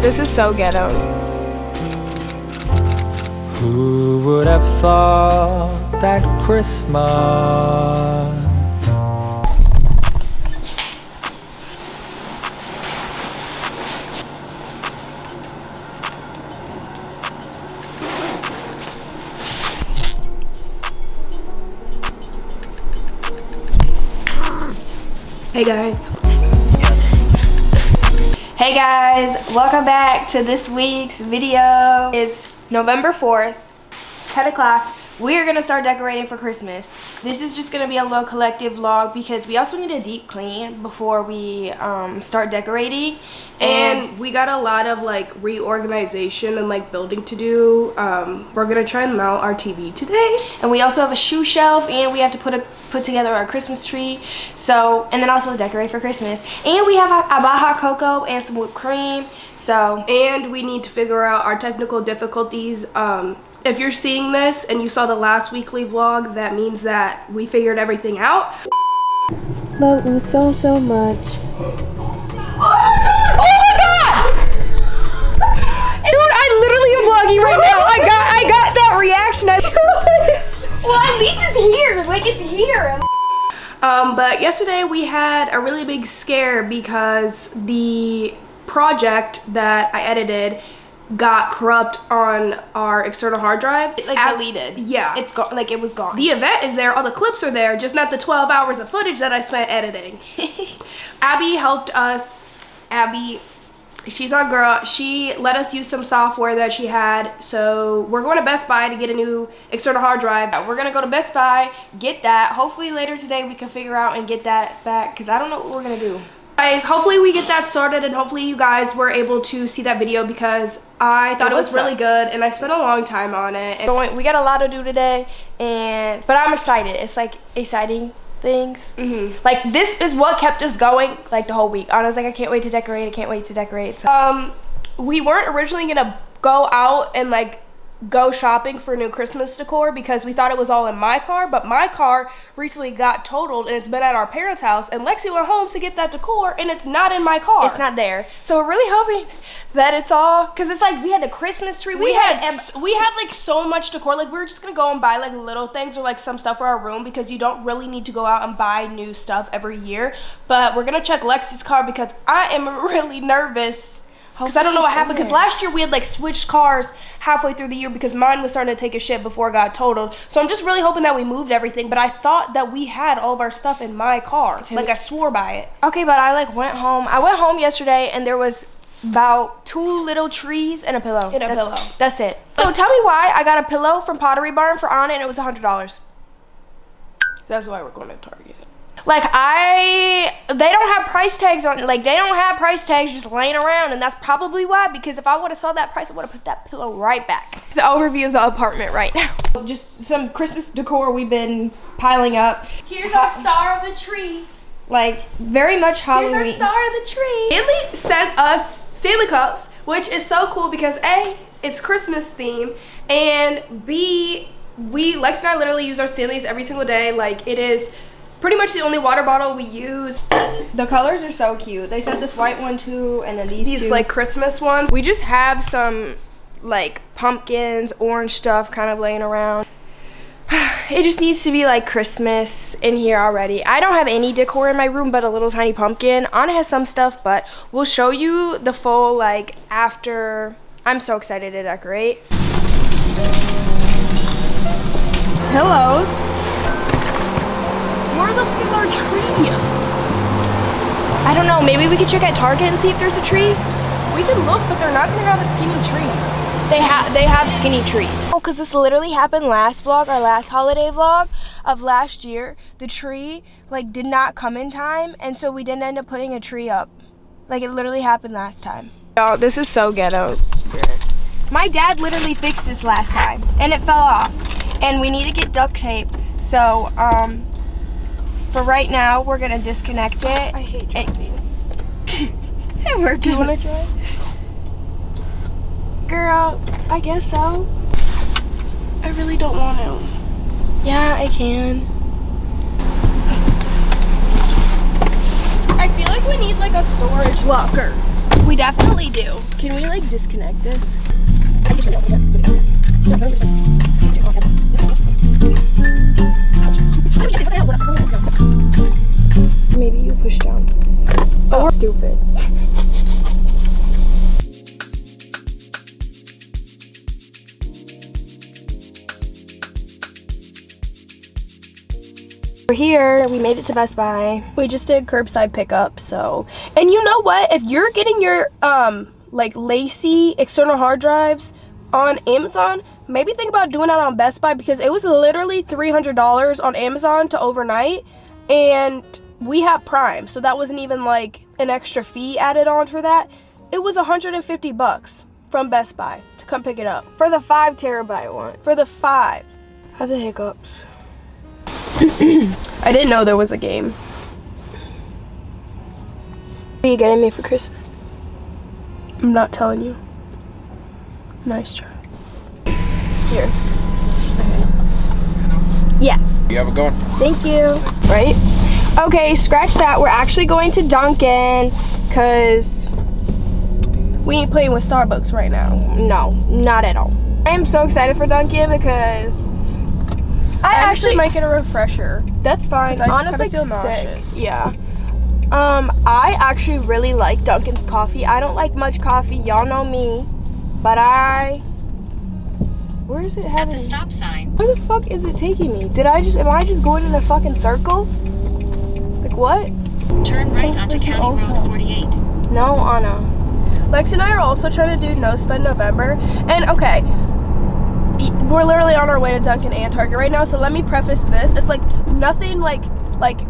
This is so ghetto. Who would have thought that Christmas Hey guys. Hey guys, welcome back to this week's video. It's November 4th, 10 o'clock. We're gonna start decorating for Christmas. This is just gonna be a little collective vlog because we also need a deep clean before we um, start decorating. And we got a lot of like reorganization and like building to do. Um, we're gonna try and mount our TV today. And we also have a shoe shelf and we have to put a put together our Christmas tree. So, and then also decorate for Christmas. And we have a, Baja Cocoa and some whipped cream. So, And we need to figure out our technical difficulties. Um, if you're seeing this and you saw the last weekly vlog, that means that we figured everything out. love you so, so much. Oh my god! Dude, I literally am vlogging right now. I got I got that reaction. Well, at least it's here. Like it's here. Um, but yesterday we had a really big scare because the project that I edited got corrupt on our external hard drive. Like At- deleted. Yeah. It's gone like it was gone. the event is there, all the clips are there, just not the 12 hours of footage that I spent editing. Abby helped us. Abby, she's our girl. She let us use some software that she had. So we're going to Best Buy to get a new external hard drive. We're gonna go to Best Buy, get that. Hopefully later today we can figure out and get that back because I don't know what we're gonna do. Guys, hopefully we get that started and hopefully you guys were able to see that video because I thought it, was, really good and I spent a long time on it. And we got a lot to do today, and but I'm excited. It's like exciting things. Mhm. Like this is what kept us going like the whole week. I was like, I can't wait to decorate. I can't wait to decorate. So, um, we weren't originally gonna go out and like go shopping for new Christmas decor because we thought it was all in my car, but my car recently got totaled and it's been at our parents' house and Lexie went home to get that decor and it's not in my car. it's not there. So we're really hoping that it's all because it's like we had the Christmas tree. we had s- we had like so much decor like we were just gonna go and buy like little things or like some stuff for our room because you don't really need to go out and buy new stuff every year but we're gonna check lexie's car because i am really nervous because i don't know what happened because last year we had like switched cars halfway through the year because mine was starting to take a shit before it got totaled so i'm just really hoping that we moved everything but i thought that we had all of our stuff in my car like i swore by it Okay, but I like went home. I went home yesterday and there was about two little trees and a pillow. And a That- pillow. That's it. So tell me why I got a pillow from Pottery Barn for Ana and it was a hundred dollars. that's why we're going to target Like I, they don't have price tags on. Like they don't have price tags just laying around, and that's probably why. Because if I would have saw that price, I would have put that pillow right back. The overview of the apartment right now. Just some Christmas decor we've been piling up. here's our star of the tree Like very much Halloween. Here's our star of the tree. Stanley sent us Stanley cups, which is so cool because A, it's Christmas theme, and B, we Lex and I literally use our Stanleys every single day. Like it is pretty much the only water bottle we use. The colors are so cute. They sent this white one too, and then these These two. like Christmas ones. we just have some like pumpkins, orange stuff kind of laying around. It just needs to be like Christmas in here already. I don't have any decor in my room but a little tiny pumpkin. Ana has some stuff, but we'll show you the full like after. I'm so excited to decorate. Pillows. Where the f is our tree? I don't know. Maybe we could check at Target and see if there's a tree. We can look, but they're not gonna have a skinny tree. They have they have skinny trees. Oh, cause this literally happened last vlog, our last holiday vlog of last year. The tree like did not come in time, and so we didn't end up putting a tree up. Like it literally happened last time. Oh, this is so ghetto. My dad literally fixed this last time, and it fell off. And we need to get duct tape. So um, for right now, we're gonna disconnect it. I hate driving. and we're Do you wanna try? Girl, I guess so. I really don't want to. Yeah, I can. I feel like we need like a storage locker. We definitely do. Can we like disconnect this? Maybe you push down. Oh, we're stupid. We're here. We made it to Best Buy. We just did curbside pickup, so. And you know what? If you're getting your um like LaCie external hard drives on Amazon, maybe think about doing that on Best Buy because it was literally $300 on Amazon to overnight and we have Prime, so that wasn't even like an extra fee added on for that. It was 150 bucks from Best Buy to come pick it up for the 5 terabyte one. For the 5. I have the hiccups. I didn't know there was a game. What are you getting me for Christmas? I'm not telling you. Nice try. Here. Yeah. You have it going. Thank you. Right? Okay, scratch that. We're actually going to Dunkin' because we ain't playing with Starbucks right now. No, not at all. I am so excited for Dunkin' because I actually might get a refresher. That's fine. I Honestly, kinda feel sick. nauseous. Yeah. Um, I actually really like Dunkin's coffee. I don't like much coffee. Y'all know me, but I. Where is it At the stop sign, Where the fuck is it taking me? Did I just? Am I just going in a fucking circle? Like what? turn right onto County Ulta? Road 48. No, Ana. Lex and I are also trying to do No Spend November. And okay, we're literally on our way to Dunkin' and Target right now. So let me preface this: it's like nothing like like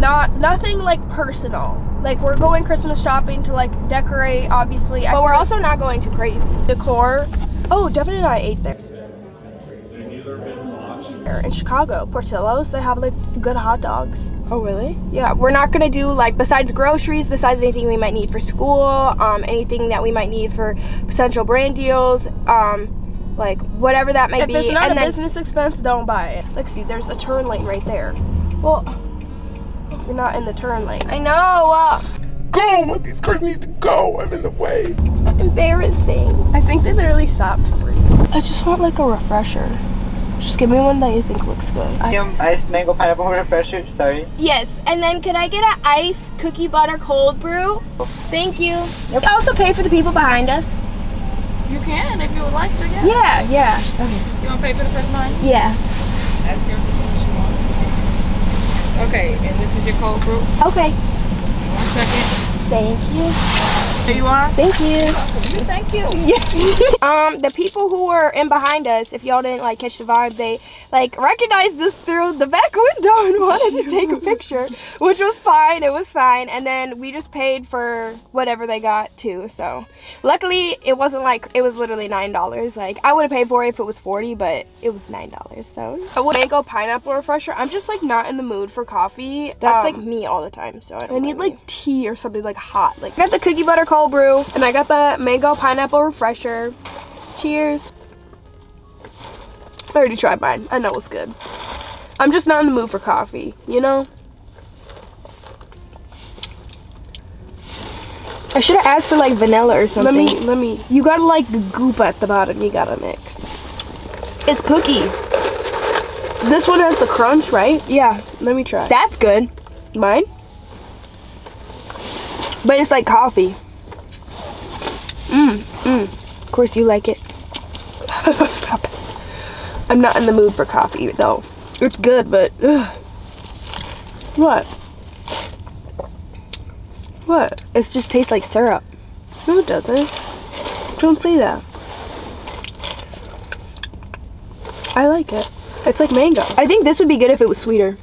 not nothing like personal. Like we're going Christmas shopping to like decorate, obviously, but we're also not going too crazy. Decor. Oh, definitely I ate there. In Chicago, Portillo's, they have like good hot dogs. Oh really? Yeah, we're not gonna do like besides groceries, besides anything we might need for school, um, anything that we might need for potential brand deals, um, like whatever that may If be. it's not and a then, business expense, don't buy it. Like, see, there's a turn lane right there. Well, you're not in the turn lane. I know. Uh, Go! These cars need to go. I'm in the way. embarrassing. I think they literally stopped for you. I just want like a refresher. Just give me one that you think looks good. I- Medium iced mango pineapple refresher, sorry. yes, and then could I get an ice cookie butter cold brew? Thank you. Yep. Also pay for the people behind us. You can if you would like to, yeah. Yeah, yeah. Okay. You want to pay for the person behind you? Yeah. Okay, and this is your cold brew. Okay. One second. Thank you. There you are. Thank you. Thank you. Yeah. um, the people who were in behind us, if y'all didn't like catch the vibe, they like recognized us through the back window and wanted to take a picture, which was fine. It was fine, and then we just paid for whatever they got too. So, luckily, it wasn't like it was literally nine dollars. Like I would have paid for it if it was forty, but it was nine dollars. So, I would mango pineapple refresher. I'm just like not in the mood for coffee. That's like me all the time. So I, don't I need like tea or something like hot. Like I got the cookie butter cold brew and I got the mango pineapple refresher. Cheers. I already tried mine. I know it's good. I'm just not in the mood for coffee, you know? I should have asked for like vanilla or something. let me let me. You gotta like goop at the bottom. You gotta mix. It's cookie. This one has the crunch, right? Yeah, Let me try. that's good. Mine. But it's like coffee. Mmm, mmm. Of course you like it. Stop. it. I'm not in the mood for coffee though. It's good, but ugh. what? What? It just tastes like syrup. No, it doesn't. Don't say that. I like it. It's like mango. I think this would be good if it was sweeter.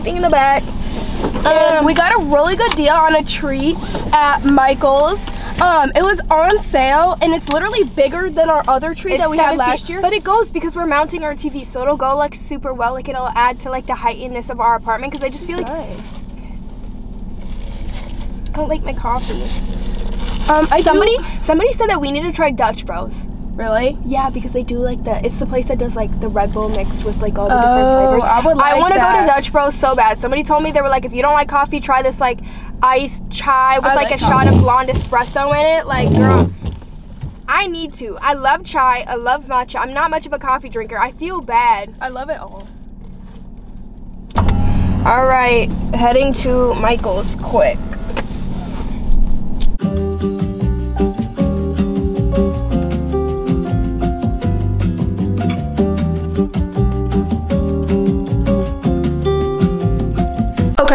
Everything in the back. Um, we got a really good deal on a tree at Michael's. Um, it was on sale and it's literally bigger than our other tree that we had last feet, year. But it goes because we're mounting our TV, so it'll go like super well. Like it'll add to like the heightiness of our apartment. Because I just feel like I don't like my coffee. um, I Somebody, do- somebody said that we need to try Dutch Bros. Really. Yeah, because they do like the. It's the place that does like the Red Bull mixed with like all the Oh, different flavors. I would like I want to go to Dutch Bros so bad. Somebody told me they were like, if you don't like coffee, try this like iced chai with I like, like a shot of blonde espresso in it. Like, girl. I need to. I love chai. I love matcha. I'm not much of a coffee drinker. I feel bad. I love it all. All right, heading to Michael's quick.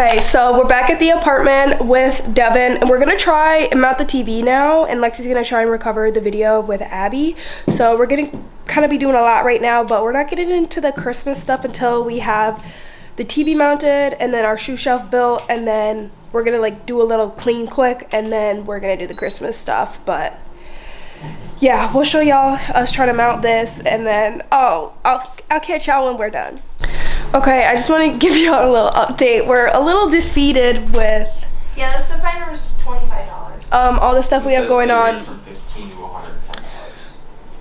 Okay, so we're back at the apartment with Devin, and we're gonna try and mount the TV now, and Lexie's gonna try and recover the video with Abby. So we're gonna kind of be doing a lot right now, but we're not getting into the Christmas stuff until we have the TV mounted, and then our shoe shelf built, and then we're gonna like do a little clean quick, and then we're gonna do the Christmas stuff. But yeah, we'll show y'all us trying to mount this, and then oh, I'll I'll catch y'all when we're done. Okay, I just want to give y'all a little update. We're a little defeated with Yeah, the stud finder was twenty-five dollars. um, all the stuff we have going on, From 15 to 110 dollars.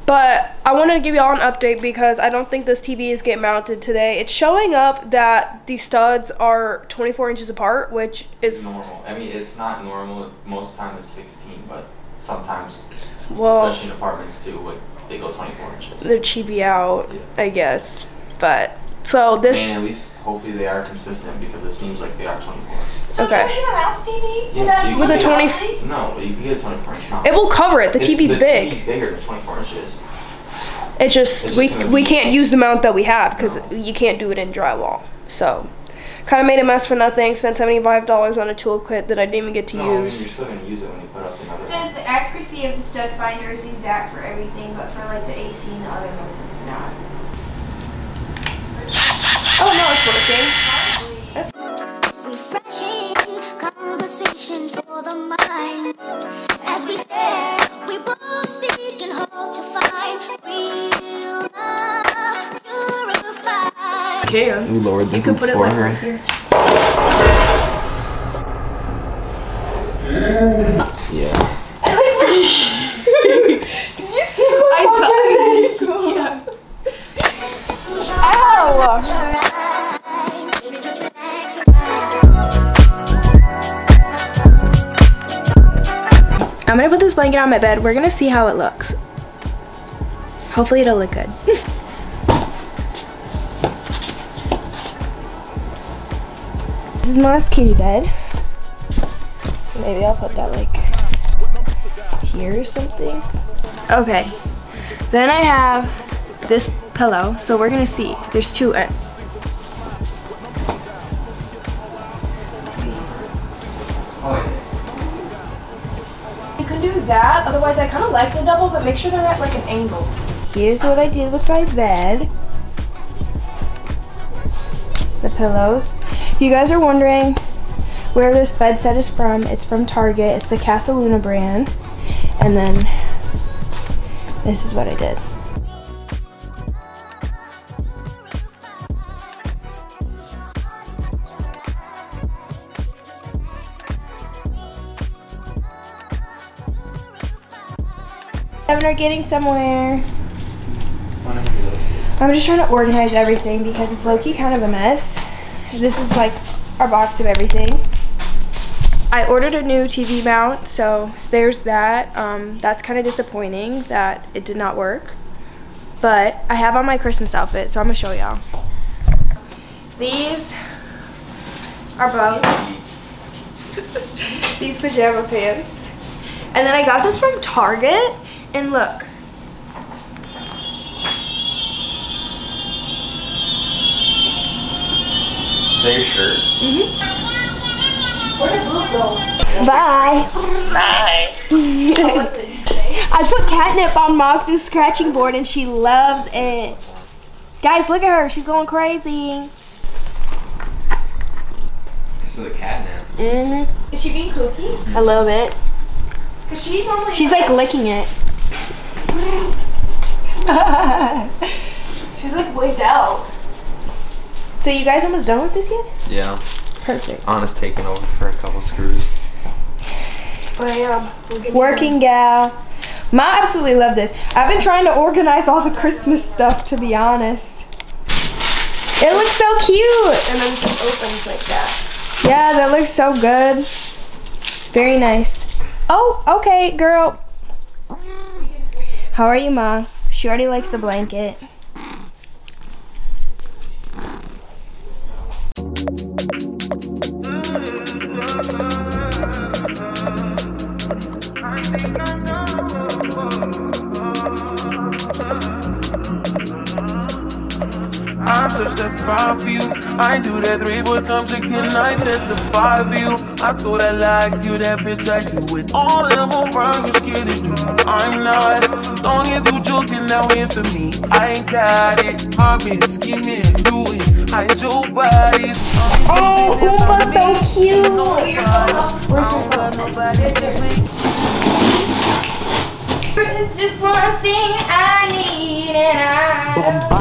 but I wanted to give y'all an update because I don't think this TV is getting mounted today. It's showing up that the studs are 24 inches apart, which is Normal. I mean, it's not normal. Most of the time it's 16, but sometimes, well, especially in apartments too, like they go 24 inches. they're cheapy out, Yeah. I guess. But so this and at least hopefully they are consistent because it seems like they are 24. okay. mouse TV? Yeah, so you With can a get 20 No, you can get a 24 inch mount. It will cover it. The It's- TV's the big. TV's bigger than 24 inches. It just It's we we can't use the mount that we have because you can't do it in drywall. So, kind of made a mess for nothing. Spent seventy five dollars on a tool kit that I didn't even get to No, I mean, use. you're still gonna use it when you put up another. says the accuracy of the stud finder is exact for everything, but for like the AC and the other modes, it's not. Oh no, it's working. Refreshing conversation for the mind. As we stare, we both seek and hope to find real love purified. Um, can We lowered the you could put it like right here? Blanket on my bed. We're gonna see how it looks. Hopefully it'll look good. this is Ma's kitty bed. So maybe I'll put that like here or something. Okay. Then I have this pillow. So we're gonna see. There's two ends. That. Otherwise, I kind of like the double, but make sure they're at like an angle. Here's what I did with my bed. The pillows. If you guys are wondering where this bed set is from, it's from Target. It's the Casaluna brand. And then this is what I did. Are getting somewhere. I'm just trying to organize everything because it's low-key kind of a mess. This is like our box of everything. I ordered a new TV mount, so there's that. Um, that's kind of disappointing that it did not work. But I have on my Christmas outfit, so I'm gonna show y'all. These are both these pajama pants. And then I got this from Target, and look. Is that your shirt? Where did Blue go? Bye. I put catnip on Moscow's scratching board and she loves it. Guys, look at her. She's going crazy. This is a catnip. Mm-hmm. Is she being cookie? A little bit. Cause she's normally She's like licking it. She's like wigged out. So you guys almost done with this yet? Yeah. Perfect. Ana's taking over for a couple screws. But um, we're getting Working gal. Ma absolutely love this. I've been trying to organize all the Christmas stuff to be honest. It looks so cute. and then it just opens like that. Yeah, that looks so good. Very nice. Oh, okay, girl. How are you, Ma? She already likes the blanket. Touch for you. I do that three four times again. I testify for you. I thought I like you, that bitch. I do it all them around. You scared to do. I'm not. As long as you joking now in for me, I ain't got it. I've been scheming, doing. I your body. Oh, Oompa so cute. It's just one thing I need and I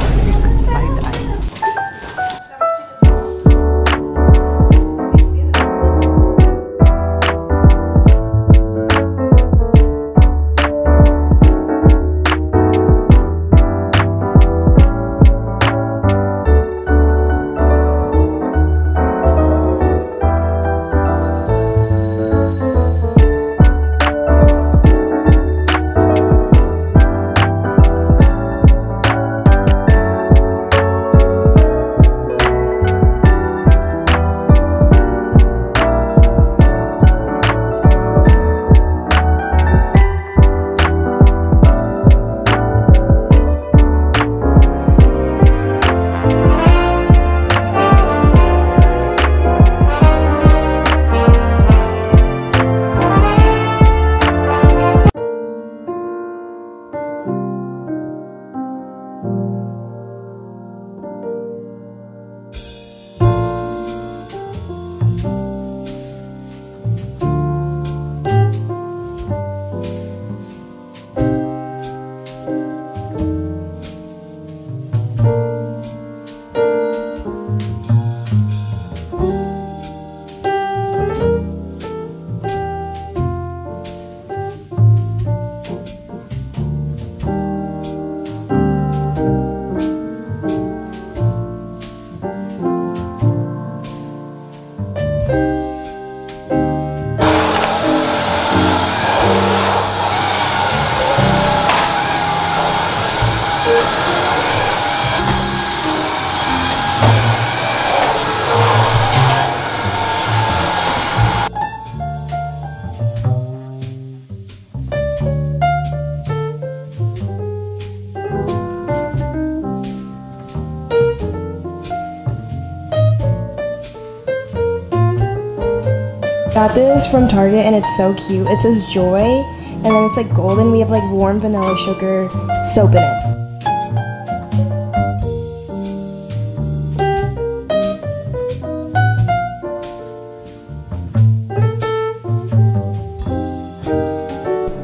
from Target and it's so cute. It says Joy and then it's like golden. We have like warm vanilla sugar soap in it.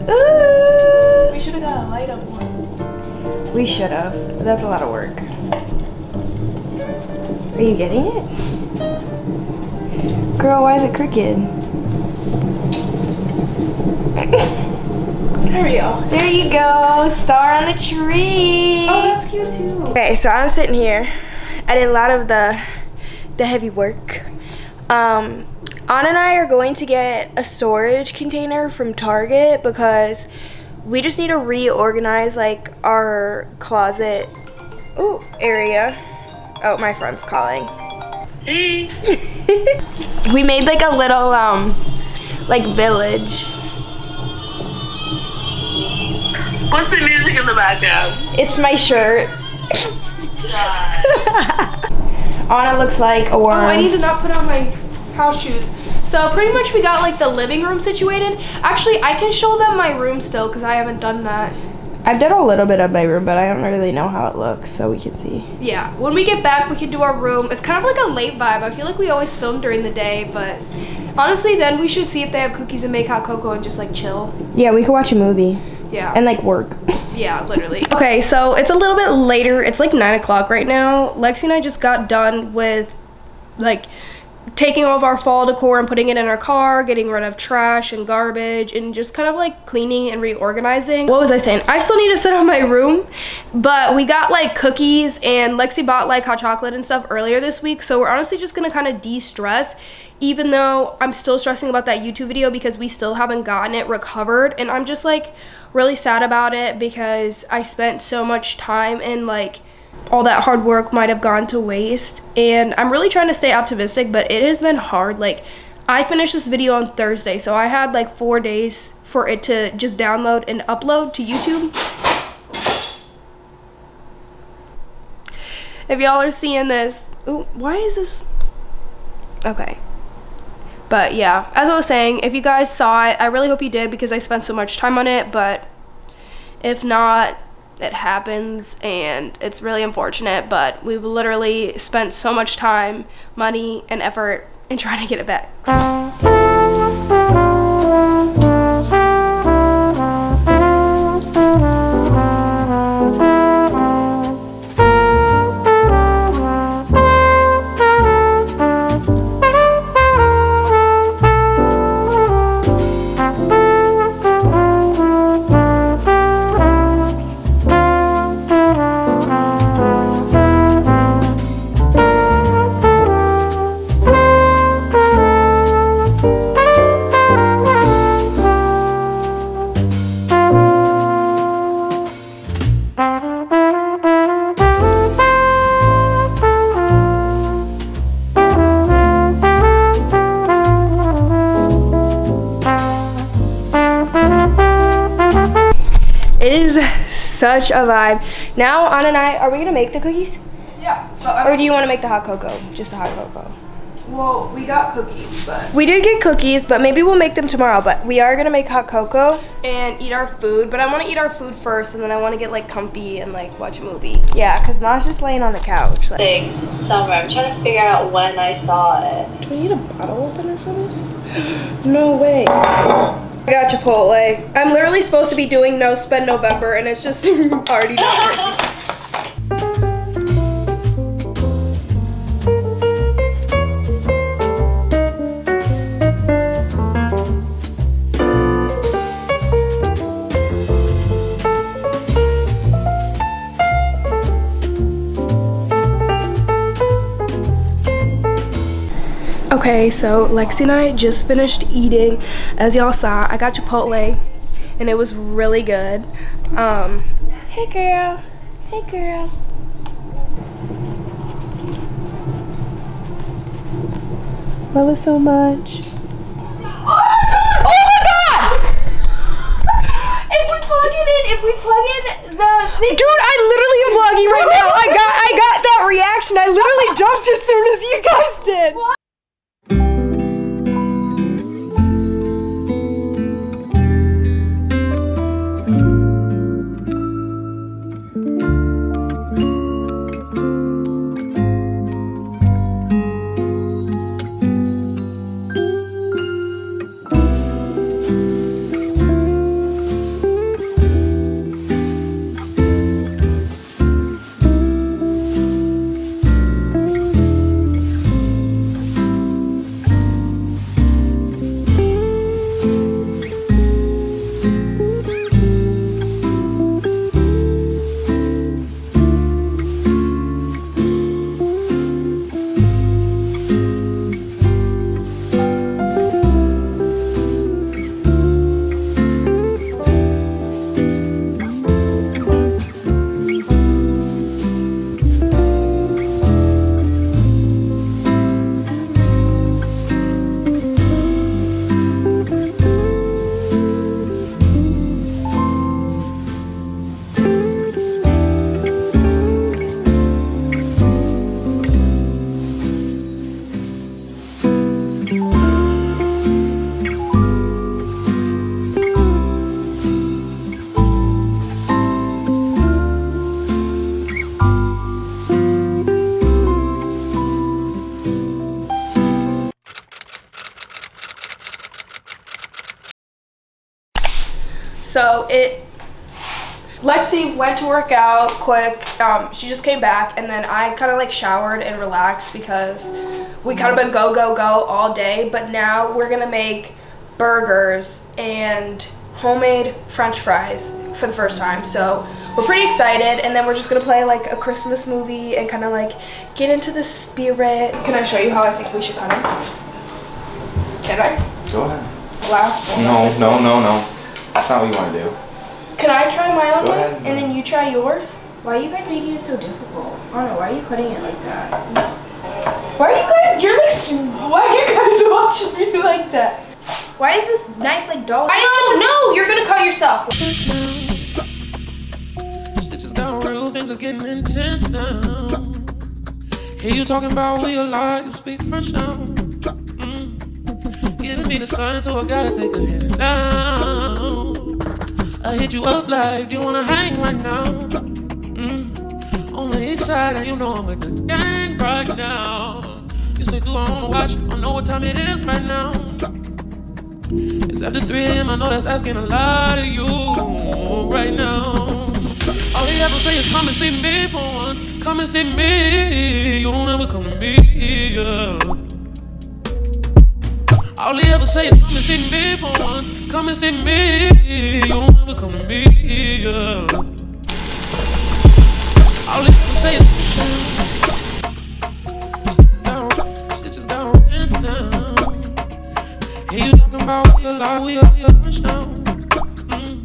Ooh. We should have got a light up one. We should have, but that's a lot of work. Are you getting it? Girl, why is it crooked? There we go. There you go, star on the tree. Oh, that's cute too. Okay, so I'm sitting here. I did a lot of the the heavy work. Um, Ana and I are going to get a storage container from Target because we just need to reorganize like our closet ooh, area. Oh, my friend's calling. We made like a little um like village. What's the music in the background? It's my shirt. Ana looks like a Oh, worm. I need to not put on my house shoes. So pretty much we got like the living room situated. Actually, I can show them my room still because I haven't done that. I've done a little bit of my room, but I don't really know how it looks, so we can see. Yeah, when we get back, we can do our room. It's kind of like a late vibe. I feel like we always film during the day, but honestly, then we should see if they have cookies and make hot cocoa and just like chill. Yeah, we could watch a movie Yeah. and like work. Yeah, literally. Okay, so it's a little bit later. It's like nine o'clock right now. Lexie and I just got done with like taking all of our fall decor and putting it in our car, getting rid of trash and garbage, and just kind of like cleaning and reorganizing. What was I saying? I still need to set up my room, but we got like cookies and Lexie bought like hot chocolate and stuff earlier this week. So we're honestly just gonna kind of de-stress, even though I'm still stressing about that YouTube video because we still haven't gotten it recovered. And I'm just like really sad about it because I spent so much time and like all that hard work might have gone to waste. And I'm really trying to stay optimistic, but it has been hard. Like, I finished this video on Thursday, so I had like four days for it to just download and upload to YouTube. If y'all are seeing this, ooh, why is this? Okay. But yeah, as I was saying, if you guys saw it, I really hope you did because I spent so much time on it. But if not, it happens and it's really unfortunate. But we've literally spent so much time, money, and effort in trying to get it back. Such a vibe. Now, Ana and I, are we gonna make the cookies? Yeah. Or do you want to make the hot cocoa? Just the hot cocoa. Well, we got cookies, but We did get cookies, but maybe we'll make them tomorrow. But we are gonna make hot cocoa. and eat our food. But I want to eat our food first, and then I want to get like comfy and like watch a movie. Yeah, cause Ma's just laying on the couch. Like, Things somewhere. I'm trying to figure out when I saw it. Do we need a bottle opener for this? No way. I got Chipotle. I'm literally supposed to be doing No Spend November, and it's just already not working. Okay, so Lexie and I just finished eating. As y'all saw, I got Chipotle and it was really good. Um, hey girl, hey girl. Love so much. Oh my god! If we plug it in, if we plug in the thing. Dude, I literally am vlogging right now. I got, I got that reaction. I literally jumped as soon as you guys did. Work out quick. Um, she just came back, and then I kind of like showered and relaxed because we kind of been go go go all day. But now we're gonna make burgers and homemade French fries for the first time. So we're pretty excited, and then we're just gonna play like a Christmas movie and kind of like get into the spirit. Can I show you how I think we should cut it? Can I? Go ahead. Last one. No, no, no, no. That's not what you want to do. Can I try my own Go way, ahead. and then you try yours? Why are you guys making it so difficult? I don't know. Why are you cutting it like that? Why are you guys? You're like. Why are you guys watching me like that? Why is this knife like dull? I don't know. No, you're gonna cut yourself. Shit just got real, things are getting intense now. Hear you talking about we alive, you speak French now. Mm. Giving me the sign, so I gotta take a hit now. I hit you up like, do you wanna hang right now? Mm. On the east side, and you know I'm with the gang right now. You say, do I wanna watch? I know what time it is right now. It's after 3 a.m. I know that's asking a lot of you right now. All you ever say is come and see me for once. Come and see me. You don't ever come to me. Yeah. All you ever say is come and see me for once. Come and see me. You don't ever come to me. Yeah. All you ever say is just got- just got intense now. Hear you talking about your life, we are your lunch now. Mm.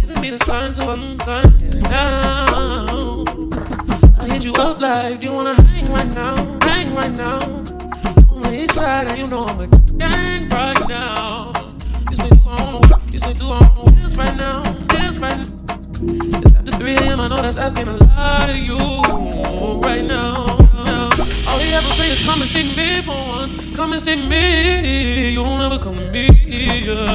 Giving me the signs so I'm signing now. I hit you up like, do you wanna hang right now? Hang right now. On the east side, and you know I'm a right now. You say, you say, this right now? This right now. After 3 a.m. I know that's asking a lot of you right now. All you ever say is come and see me for once. Come and see me. You don't ever come to me. Yeah.